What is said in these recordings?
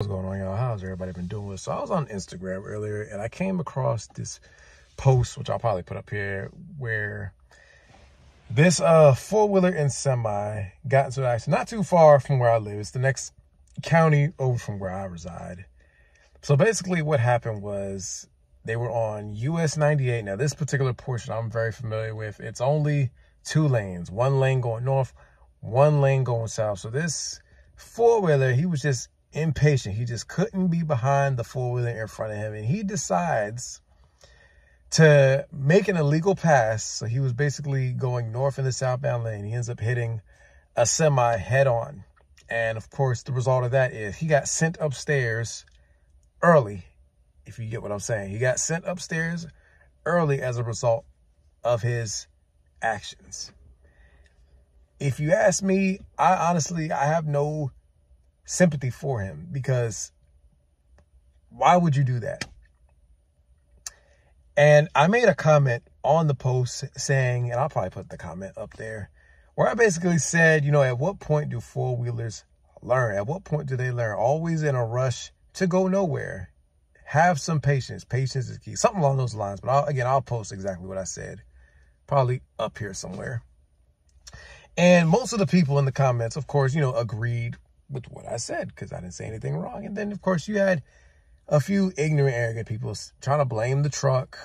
What's going on, y'all? How's everybody been doing? So I was on Instagram earlier and I came across this post, which I'll probably put up here, where this uh four-wheeler and semi got into an accident not too far from where I live. It's the next county over from where I reside. So basically what happened was they were on US 98. Now this particular portion I'm very familiar with. It's only two lanes, one lane going north, one lane going south. So this four-wheeler, he was just impatient. He just couldn't be behind the four-wheeler in front of him. And he decides to make an illegal pass. So he was basically going north in the southbound lane. He ends up hitting a semi head on. And of course, the result of that is he got sent upstairs early, if you get what I'm saying. He got sent upstairs early as a result of his actions. If you ask me, I honestly, I have no sympathy for him because why would you do that? And I made a comment on the post saying, and I'll probably put the comment up there, where I basically said, you know, at what point do four wheelers learn? At what point do they learn? Always in a rush to go nowhere. Have some patience. Patience is key. Something along those lines. But I'll, again, I'll post exactly what I said. Probably up here somewhere. And most of the people in the comments, of course, you know, agreed with what I said because I didn't say anything wrong. And then, of course, you had a few ignorant, arrogant people trying to blame the truck.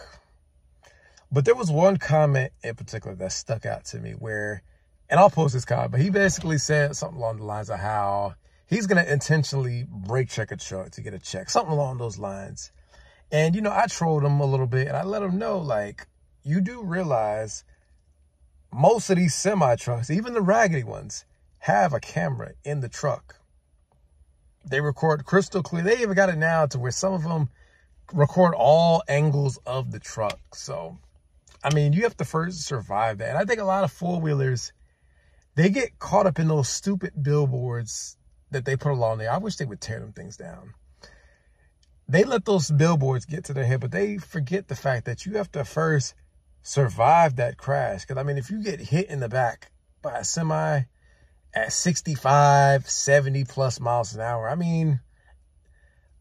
But there was one comment in particular that stuck out to me where, and I'll post this comment, but he basically said something along the lines of how he's going to intentionally brake check a truck to get a check, something along those lines. And, you know, I trolled him a little bit and I let him know, like, you do realize most of these semi trucks, even the raggedy ones, have a camera in the truck. They record crystal clear. They even got it now to where some of them record all angles of the truck. So, I mean, you have to first survive that. And I think a lot of four wheelers, they get caught up in those stupid billboards that they put along there. I wish they would tear them things down. They let those billboards get to their head, but they forget the fact that you have to first survive that crash. Because, I mean, if you get hit in the back by a semi, at 65, 70 plus miles an hour. I mean,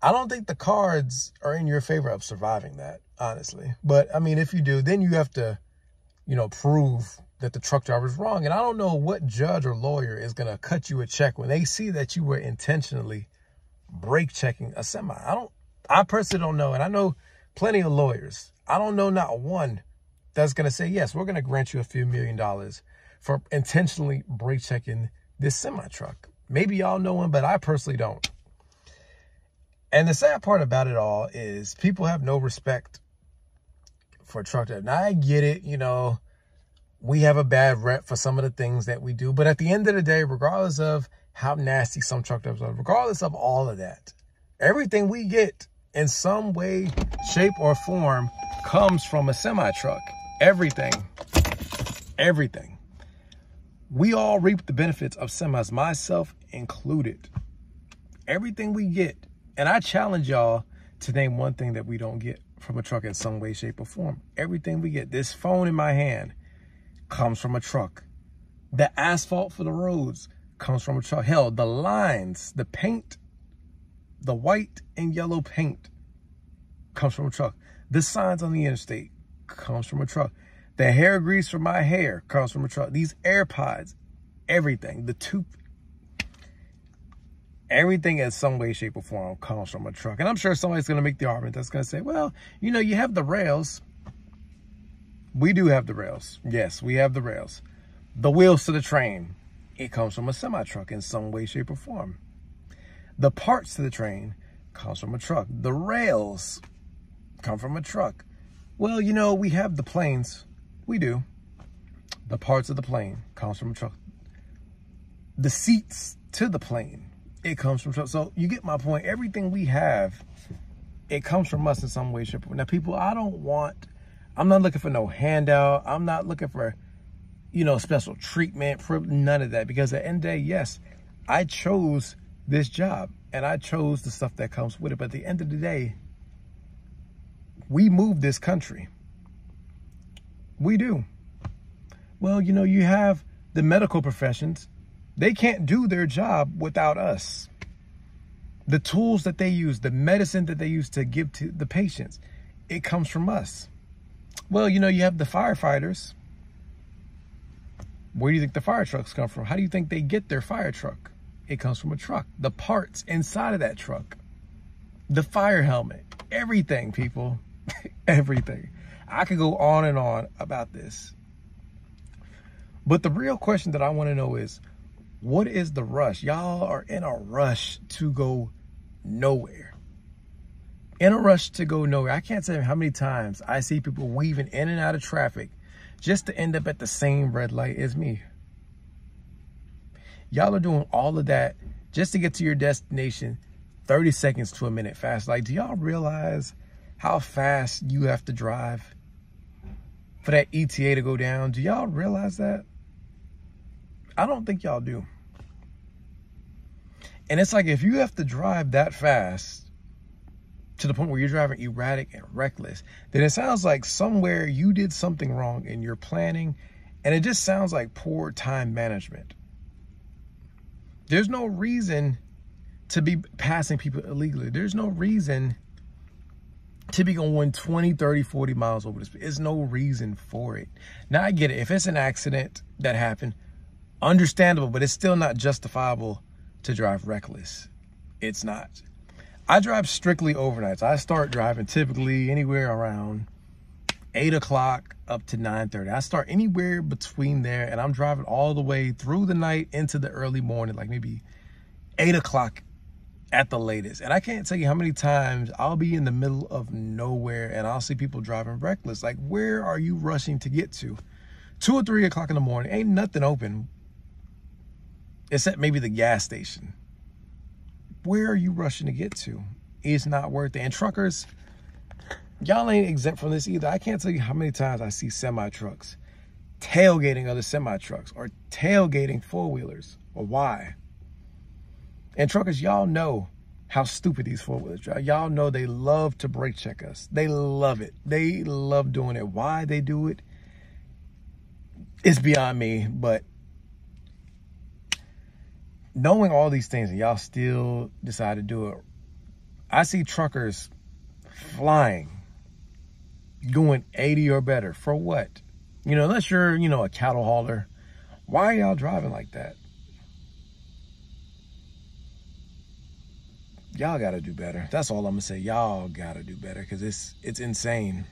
I don't think the cards are in your favor of surviving that, honestly. But I mean, if you do, then you have to, you know, prove that the truck driver is wrong. And I don't know what judge or lawyer is going to cut you a check when they see that you were intentionally brake checking a semi. I don't, I personally don't know. And I know plenty of lawyers. I don't know not one that's going to say, yes, we're going to grant you a few million dollars for intentionally brake checking this semi truck. Maybe y'all know him, but I personally don't. And the sad part about it all is people have no respect for truck drivers. Now I get it, you know, we have a bad rep for some of the things that we do, but at the end of the day, regardless of how nasty some truck drivers are, regardless of all of that, everything we get in some way, shape, or form comes from a semi truck. Everything. Everything we all reap the benefits of semis, myself included. Everything we get, and I challenge y'all to name one thing that we don't get from a truck in some way, shape, or form. Everything we get, this phone in my hand comes from a truck. The asphalt for the roads comes from a truck. Hell, the lines, the paint, the white and yellow paint comes from a truck. The signs on the interstate comes from a truck. The hair grease for my hair comes from a truck. These AirPods, everything, the tooth, everything in some way, shape, or form comes from a truck. And I'm sure somebody's going to make the argument that's going to say, well, you know, you have the rails. We do have the rails. Yes, we have the rails. The wheels to the train, it comes from a semi-truck in some way, shape, or form. The parts to the train comes from a truck. The rails come from a truck. Well, you know, we have the planes we do. The parts of the plane comes from truck. The seats to the plane, it comes from truck. So you get my point. Everything we have, it comes from us in some way, shape, or form. Now, people, I don't want, I'm not looking for no handout. I'm not looking for, you know, special treatment, for none of that. Because at the end of the day, yes, I chose this job and I chose the stuff that comes with it. But at the end of the day, we move this country. We do. Well, you know, you have the medical professions. They can't do their job without us. The tools that they use, the medicine that they use to give to the patients, it comes from us. Well, you know, you have the firefighters. Where do you think the fire trucks come from? How do you think they get their fire truck? It comes from a truck. The parts inside of that truck, the fire helmet, everything, people, everything. I could go on and on about this. But the real question that I want to know is, what is the rush? Y'all are in a rush to go nowhere. In a rush to go nowhere. I can't tell you how many times I see people weaving in and out of traffic just to end up at the same red light as me. Y'all are doing all of that just to get to your destination 30 seconds to a minute fast. Like, do y'all realize how fast you have to drive for that ETA to go down? Do y'all realize that? I don't think y'all do. And it's like if you have to drive that fast to the point where you're driving erratic and reckless, then it sounds like somewhere you did something wrong in your planning. And it just sounds like poor time management. There's no reason to be passing people illegally. There's no reason to going 20, 30, 40 miles over the speed. There's no reason for it. Now I get it. If it's an accident that happened, understandable, but it's still not justifiable to drive reckless. It's not. I drive strictly overnights. I start driving typically anywhere around 8 o'clock up to 9.30. I start anywhere between there and I'm driving all the way through the night into the early morning, like maybe 8 o'clock at the latest. And I can't tell you how many times I'll be in the middle of nowhere and I'll see people driving reckless. Like, where are you rushing to get to? 2 or 3 o'clock in the morning, ain't nothing open except maybe the gas station. Where are you rushing to get to? It's not worth it. And truckers, y'all ain't exempt from this either. I can't tell you how many times I see semi trucks tailgating other semi trucks or tailgating four wheelers or why. And truckers, y'all know how stupid these four wheelers drive. Y'all know they love to brake check us. They love it. They love doing it. Why they do it, it's beyond me. But knowing all these things and y'all still decide to do it, I see truckers flying, going 80 or better. For what? You know, unless you're, you know, a cattle hauler, why are y'all driving like that? Y'all got to do better. That's all I'm to say. Y'all got to do better because it's, it's insane.